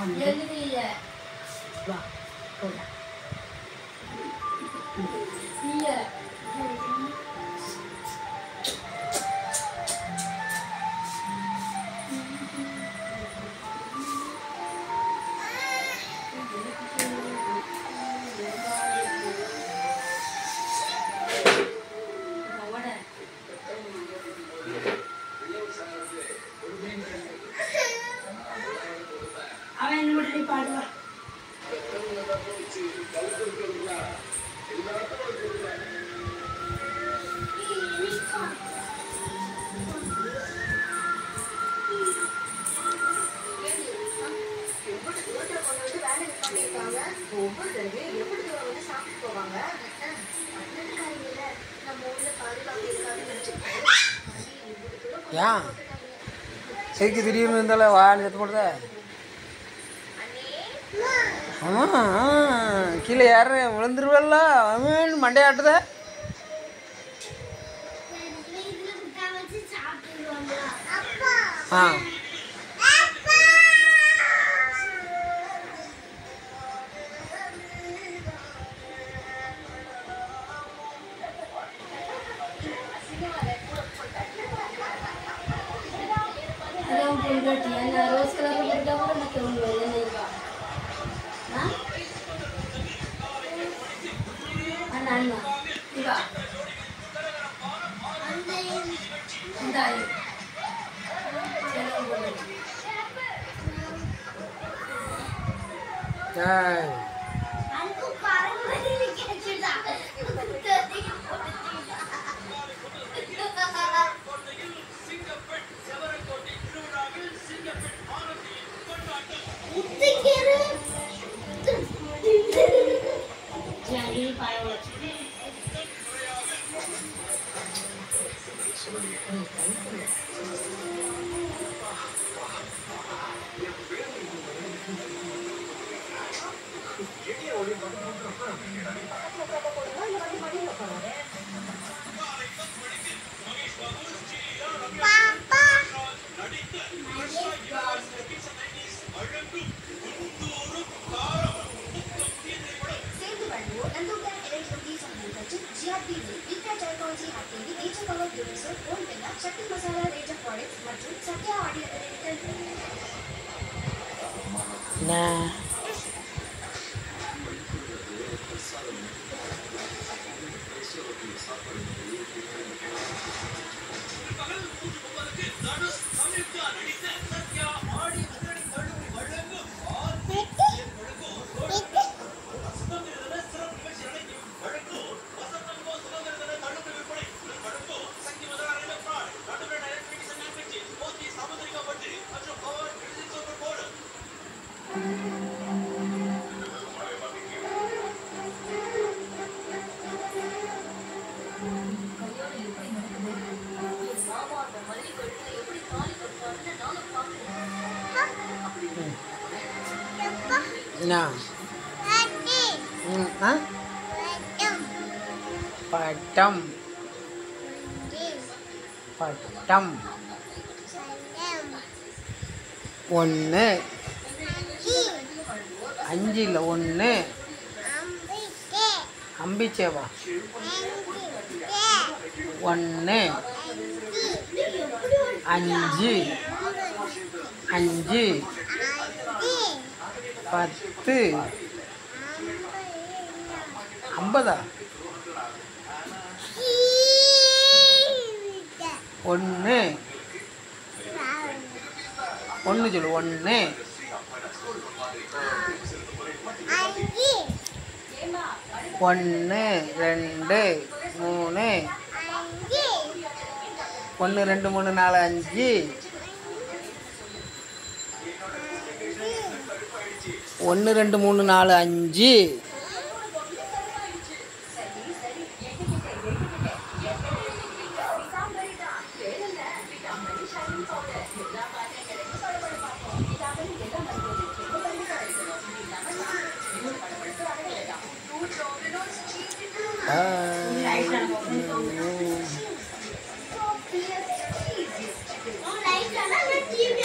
有那个也，是吧？够了。嗯。是。அவன் என்ன மட்டும் பாடுவா ஒவ்வொரு தடவையும் எப்படி வந்து சாப்பிட்டு போவாங்க ஏன்? சரிக்கு திடீர்னு இருந்தால வாயில் செத்து ஆமாம் கீழே யாரு? விழுந்துருவல்ல? அவன் மண்டையாட்டுத ஆ. அதான் பொண்டாட்டி அந்த 对吧？安的，安大的，这。Give me a little bit of cover ಜೋಡಿಸೋ ಬೋಲ್ಡೆಲ್ಲ chutney masala rate of products ಮತ್ತು ಸತ್ಯ ಆಡಿಯೋ ನಾ ಸತ್ಯ ஆ பட்டம் பட்டம் ஒன்று அஞ்சு. இல்லை ஒன்று அம்பிச்சேவா? ஒன்று அஞ்சு. அஞ்சு. பத்து. ஐம்பதா? ஒன்று. ஒன்று சொல்லு ஒன்று. ஒன்று ரெண்டு மூணு. ஒன்று ரெண்டு மூணு நாலு அஞ்சு. ஒன்று ரெண்டு மூணு நாலு அஞ்சு Bye.